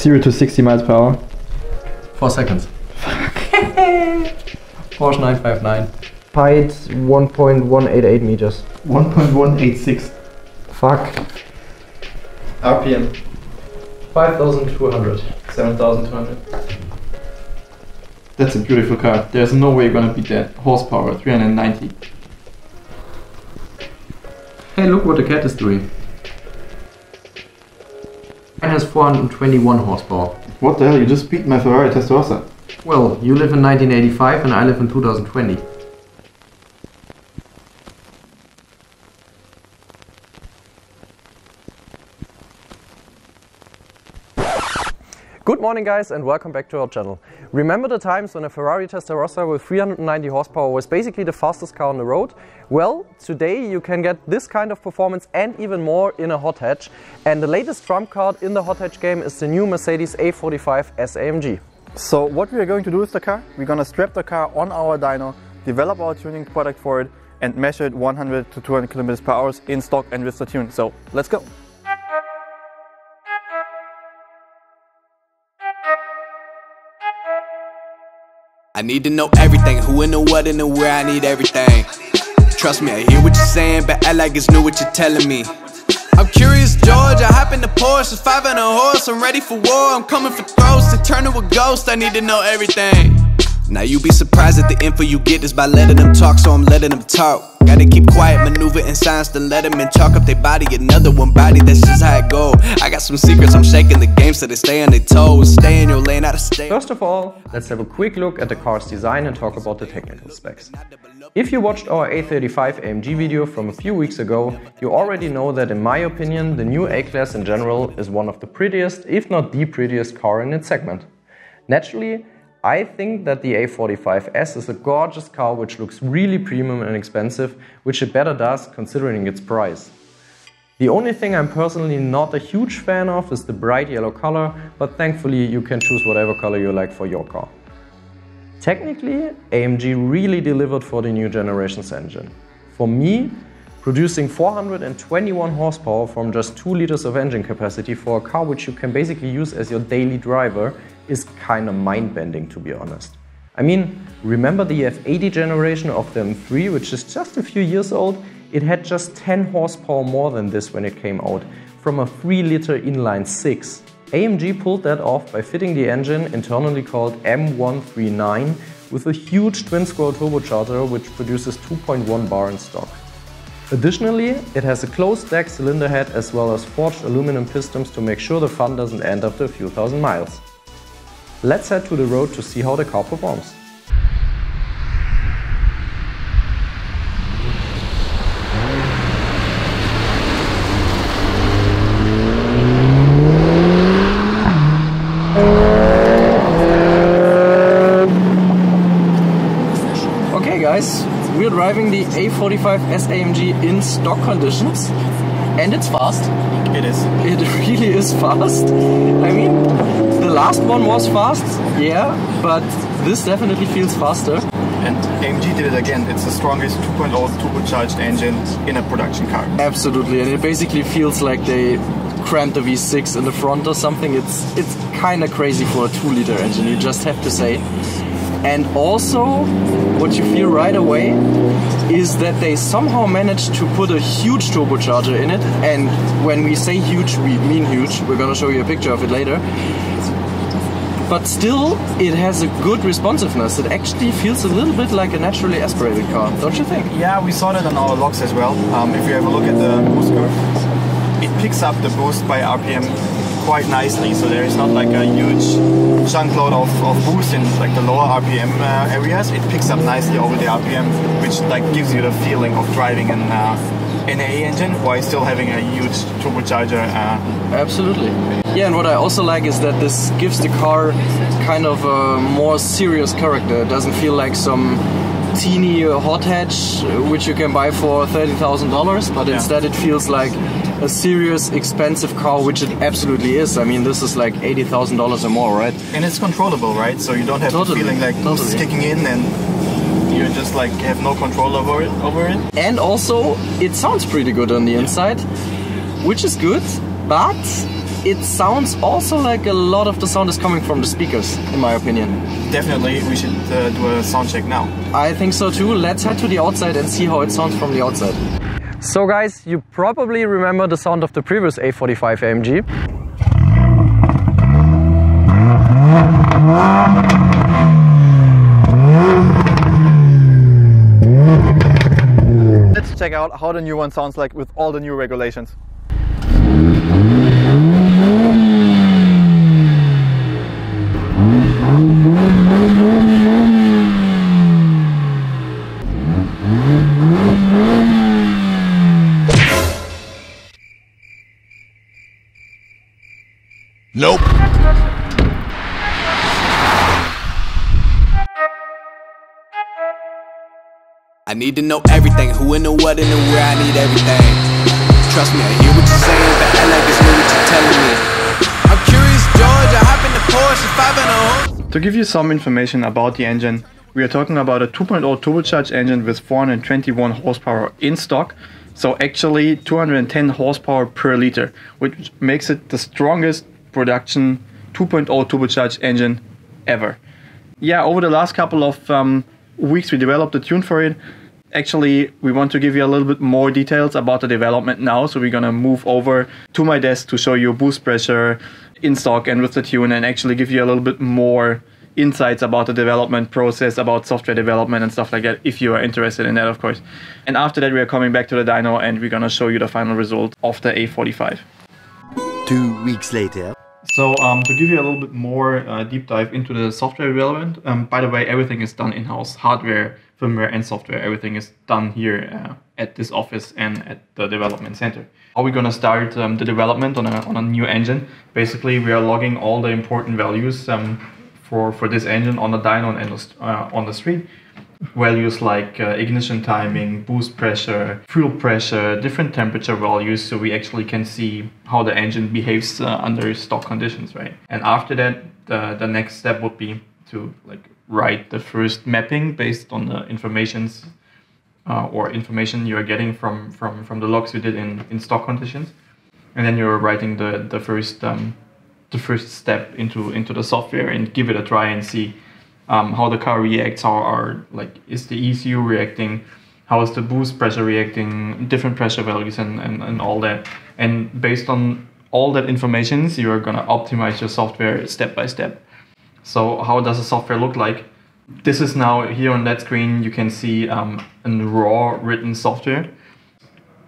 0 to 60 miles per hour? Four seconds. Fuck. Porsche 959. Height 1.188 meters. 1.186 Fuck. RPM. 5200. 7200. That's a beautiful car. There's no way you're gonna beat that. Horsepower 390. Hey, look what the cat is doing. Mine has 421 horsepower. What the hell? You just beat my Ferrari Testarossa. Well, you live in 1985 and I live in 2020. Good morning guys and welcome back to our channel. Remember the times when a Ferrari Testarossa with 390 horsepower was basically the fastest car on the road? Well, today you can get this kind of performance and even more in a hot hatch. And the latest trump card in the hot hatch game is the new Mercedes A45 AMG. So what we are going to do with the car, we're going to strap the car on our dyno, develop our tuning product for it and measure it 100 to 200 kilometers per hour in stock and with the tune. So let's go. I need to know everything, who and the what and the where, I need everything. Trust me, I hear what you're saying, but I like it's new what you're telling me. I'm curious, George, I hop in the Porsche, five and a horse, I'm ready for war, I'm coming for throats, to turn to a ghost, I need to know everything. Now you be surprised at the info you get is by letting them talk, so I'm letting them talk. Gotta keep quiet, maneuver in silence to let them in, chalk up their body, another one body, that's just how it go. I got some secrets, I'm shaking the game so they stay on their toes, stay in your lane, out of stay. First of all, let's have a quick look at the car's design and talk about the technical specs. If you watched our A35 AMG video from a few weeks ago, you already know that in my opinion, the new A-Class in general is one of the prettiest, if not the prettiest car in its segment. Naturally, I think that the A45S is a gorgeous car which looks really premium and expensive, which it better does considering its price. The only thing I'm personally not a huge fan of is the bright yellow color, but thankfully you can choose whatever color you like for your car. Technically, AMG really delivered for the new generation's engine. For me, producing 421 horsepower from just 2 liters of engine capacity for a car which you can basically use as your daily driver is kinda mind-bending to be honest. I mean, remember the F80 generation of the M3 which is just a few years old? It had just 10 horsepower more than this when it came out, from a 3 liter inline 6. AMG pulled that off by fitting the engine, internally called M139, with a huge twin-scroll turbocharger which produces 2.1 bar in stock. Additionally, it has a closed-deck cylinder head as well as forged aluminum pistons to make sure the fun doesn't end after a few thousand miles. Let's head to the road to see how the car performs. Okay guys, we're driving the A45 S AMG in stock conditions and it's fast. It is. It really is fast. I mean, the last one was fast, yeah, but this definitely feels faster. And AMG did it again. It's the strongest 2.0 turbocharged engine in a production car. Absolutely, and it basically feels like they crammed the V6 in the front or something. It's it's kind of crazy for a two-liter engine. You just have to say. And also, what you feel right away is that they somehow managed to put a huge turbocharger in it. And when we say huge, we mean huge. We're gonna show you a picture of it later. But still, it has a good responsiveness. It actually feels a little bit like a naturally aspirated car, don't you think? Yeah, we saw that on our logs as well. Um, if you have a look at the boost curve, it picks up the boost by RPM quite nicely. So there is not like a huge chunk load of, of boost in like the lower RPM uh, areas. It picks up nicely over the RPM, which like gives you the feeling of driving an uh, NA engine while still having a huge turbocharger. Uh, Absolutely. Yeah, and what I also like is that this gives the car kind of a more serious character. It doesn't feel like some teeny uh, hot hatch uh, which you can buy for $30,000, but Yeah. instead it feels like a serious, expensive car, which it absolutely is. I mean, this is like $80,000 or more, right? and it's controllable, right? So you don't have Totally, the feeling like totally. kicking in and you just like have no control over it. Over it. And also, it sounds pretty good on the inside, which is good, but it sounds also like a lot of the sound is coming from the speakers, in my opinion. Definitely, we should uh, do a sound check now. I think so too. Let's head to the outside and see how it sounds from the outside. So guys, you probably remember the sound of the previous A45 AMG. Let's check out how the new one sounds like with all the new regulations. Nope. I need to know everything, who and the what and the where, I need everything. Trust me, I hear what you're saying, but I like it's new what you're telling me. I'm curious, George, I hop in the Porsche, five and a To give you some information about the engine, we are talking about a 2.0 turbocharged engine with 421 horsepower in stock. So actually 210 horsepower per liter, which makes it the strongest production 2.0 turbocharged engine ever. Yeah, over the last couple of um, weeks we developed a tune for it. Actually, we want to give you a little bit more details about the development now. So we're gonna move over to my desk to show you boost pressure in stock and with the tune and actually give you a little bit more insights about the development process, about software development and stuff like that, if you are interested in that, of course. And after that, we are coming back to the dyno and we're gonna show you the final result of the A45. Two weeks later. So um, to give you a little bit more uh, deep dive into the software development, um, by the way, everything is done in-house, hardware, firmware and software, everything is done here uh, at this office and at the development center. How we're gonna start um, the development on a, on a new engine, basically we are logging all the important values um, for, for this engine on the dyno and uh, on the street. Values like uh, ignition timing, boost pressure, fuel pressure, different temperature values, so we actually can see how the engine behaves uh, under stock conditions, right? And after that, the, the next step would be to like write the first mapping based on the informations uh, or information you are getting from, from, from the logs you did in, in stock conditions. And then you're writing the, the first um, the first step into into the software and give it a try and see um, how the car reacts, how are like is the ECU reacting, how is the boost pressure reacting, different pressure values and, and, and all that. And based on all that information, you are gonna optimize your software step by step. So how does the software look like? This is now here on that screen, you can see um, raw written software,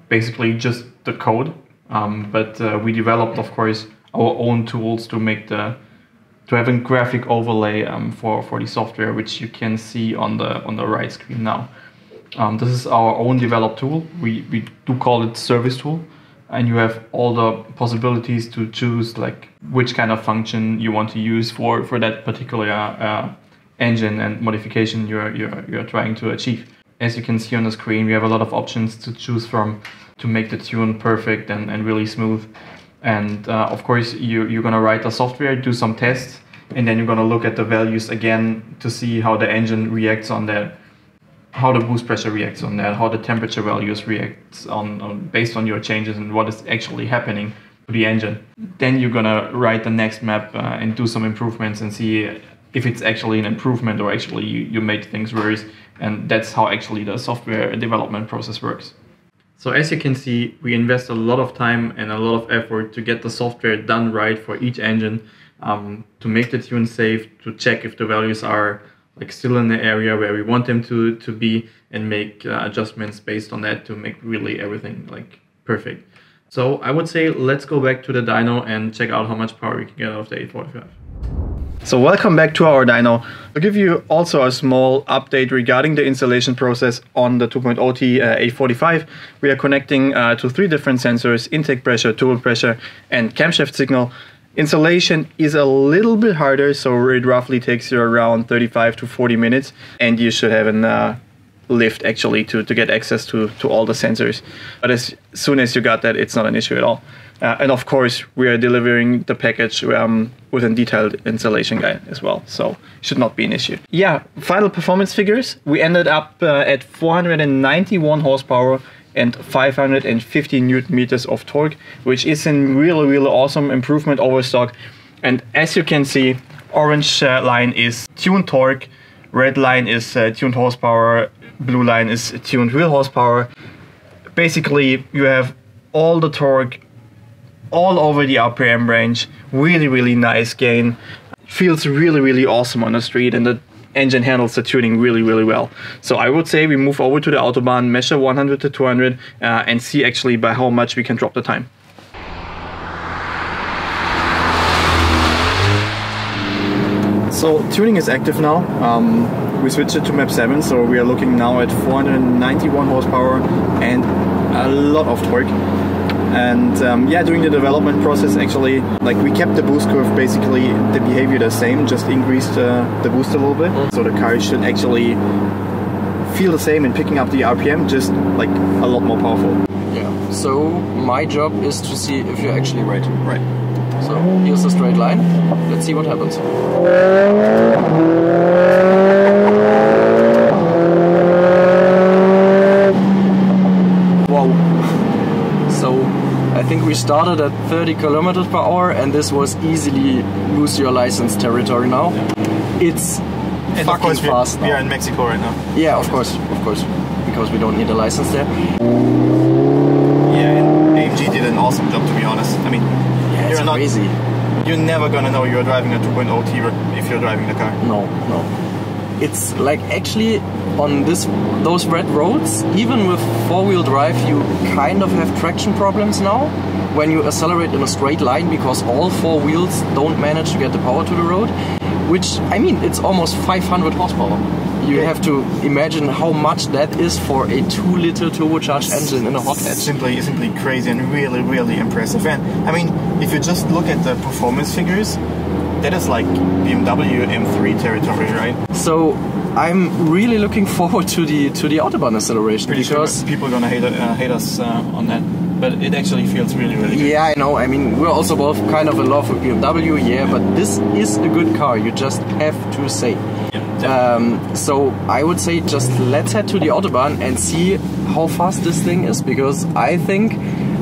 basically just the code. Um, but uh, we developed, of course, our own tools to make the to have a graphic overlay um, for for the software, which you can see on the on the right screen now. Um, this is our own developed tool. We we do call it service tool, and you have all the possibilities to choose like which kind of function you want to use for for that particular uh, engine and modification you're you're you're trying to achieve. As you can see on the screen, we have a lot of options to choose from to make the tune perfect and, and really smooth. And uh, of course, you, you're going to write the software, do some tests, and then you're going to look at the values again to see how the engine reacts on that, how the boost pressure reacts on that, how the temperature values reacts on, on based on your changes and what is actually happening to the engine. Then you're going to write the next map uh, and do some improvements and see if it's actually an improvement or actually you, you made things worse. And that's how actually the software development process works. So as you can see, we invest a lot of time and a lot of effort to get the software done right for each engine, um, to make the tune safe, to check if the values are like still in the area where we want them to, to be and make uh, adjustments based on that to make really everything like perfect. So I would say let's go back to the dyno and check out how much power we can get out of the A45. So welcome back to our dyno. I'll give you also a small update regarding the installation process on the 2.0T uh, A45. We are connecting uh, to three different sensors, intake pressure, turbo pressure, and camshaft signal. Installation is a little bit harder, so it roughly takes you around 35 to 40 minutes, and you should have a uh, lift actually to, to get access to, to all the sensors. But as soon as you got that, it's not an issue at all. Uh, and of course, we are delivering the package um, with a detailed installation guide as well, so should not be an issue. Yeah, final performance figures. We ended up uh, at 491 horsepower and 550 newton meters of torque, which is a really, really awesome improvement over stock. And as you can see, orange uh, line is tuned torque, red line is uh, tuned horsepower, blue line is tuned wheel horsepower. Basically, you have all the torque all over the RPM range. Really, really nice gain. Feels really, really awesome on the street and the engine handles the tuning really, really well. So I would say we move over to the Autobahn, measure 100 to 200 uh, and see actually by how much we can drop the time. So tuning is active now. Um, we switched it to map 7, so we are looking now at 491 horsepower and a lot of torque and um, yeah during the development process actually like we kept the boost curve basically the behavior the same just increased uh, the boost a little bit so the car should actually feel the same in picking up the rpm just like a lot more powerful Yeah. So my job is to see if you're actually right. right So here's the straight line. Let's see what happens. Wow. So I think we started at 30 kilometers per hour, and this was easily lose your license territory now. It's and fucking course fast we now. are in mexico right now Yeah, of course, of course, because we don't need a license there. yeah and amg did an awesome job to be honest i mean Yeah, it's you're not crazy. you're never gonna know you're driving a 2.0 t if you're driving the car No, no. It's like actually on this those red roads, even with four-wheel drive, you kind of have traction problems now when you accelerate in a straight line because all four wheels don't manage to get the power to the road. Which I mean, it's almost 500 horsepower. You have to imagine how much that is for a two-liter turbocharged engine in a hot hatch. simply simply crazy and really really impressive and i mean if you just look at the performance figures that is like bmw m3 territory right So I'm really looking forward to the to the autobahn acceleration pretty because sure people are gonna hate, uh, hate us uh, on that but it actually feels really really good Yeah, I know. I mean, we're also both kind of in love with BMW, yeah, but this is a good car. You just have to say. Um, so I would say just let's head to the autobahn and see how fast this thing is because I think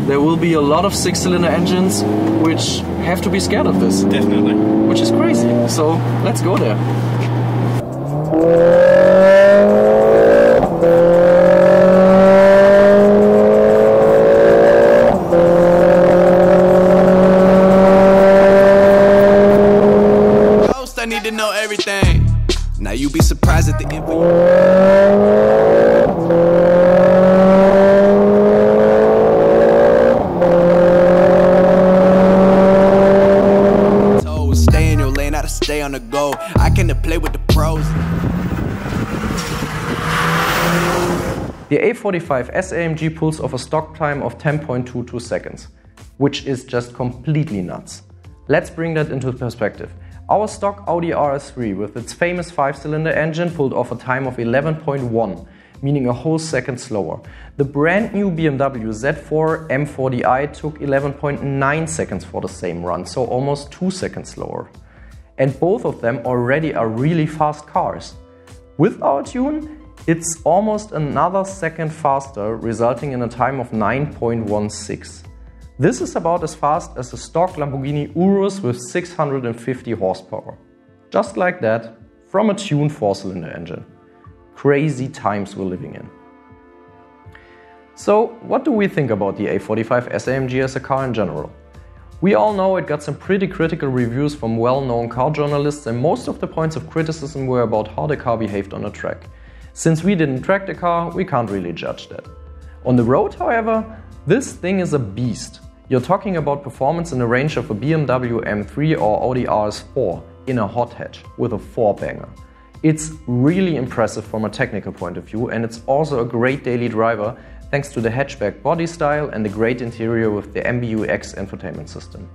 there will be a lot of six-cylinder engines which have to be scared of this, definitely which is crazy. So let's go there. To stay on the go. I can play with the pros. The A45 SAMG pulls off a stock time of 10.22 seconds, which is just completely nuts. Let's bring that into perspective. Our stock Audi RS3 with its famous 5-cylinder engine pulled off a time of 11.1, meaning a whole second slower. The brand new BMW Z4 M40i took 11.9 seconds for the same run, so almost 2 seconds slower. And both of them already are really fast cars. With our tune, it's almost another second faster, resulting in a time of 9.16. This is about as fast as the stock Lamborghini Urus with 650 horsepower. Just like that, from a tuned four-cylinder engine. Crazy times we're living in. So, what do we think about the A45 SAMG as a car in general? We all know it got some pretty critical reviews from well-known car journalists and most of the points of criticism were about how the car behaved on a track. Since we didn't track the car, we can't really judge that. On the road, however, this thing is a beast. You're talking about performance in the range of a BMW M3 or Audi RS4 in a hot hatch with a 4-banger. It's really impressive from a technical point of view and it's also a great daily driver thanks to the hatchback body style and the great interior with the MBUX infotainment system.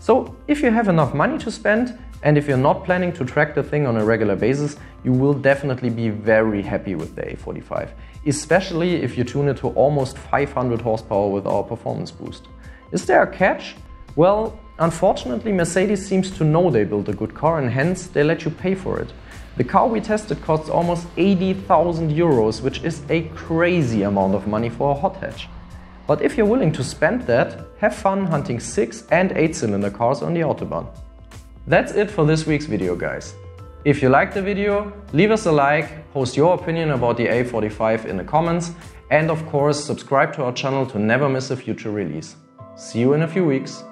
So if you have enough money to spend and if you're not planning to track the thing on a regular basis, you will definitely be very happy with the A45, especially if you tune it to almost 500 horsepower with our performance boost. Is there a catch? Well, unfortunately Mercedes seems to know they built a good car and hence they let you pay for it. The car we tested costs almost 80,000 euros, which is a crazy amount of money for a hot hatch. But if you're willing to spend that, have fun hunting 6 and 8 cylinder cars on the Autobahn. That's it for this week's video guys. If you liked the video, leave us a like, post your opinion about the A45 in the comments, and of course subscribe to our channel to never miss a future release. See you in a few weeks.